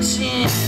心。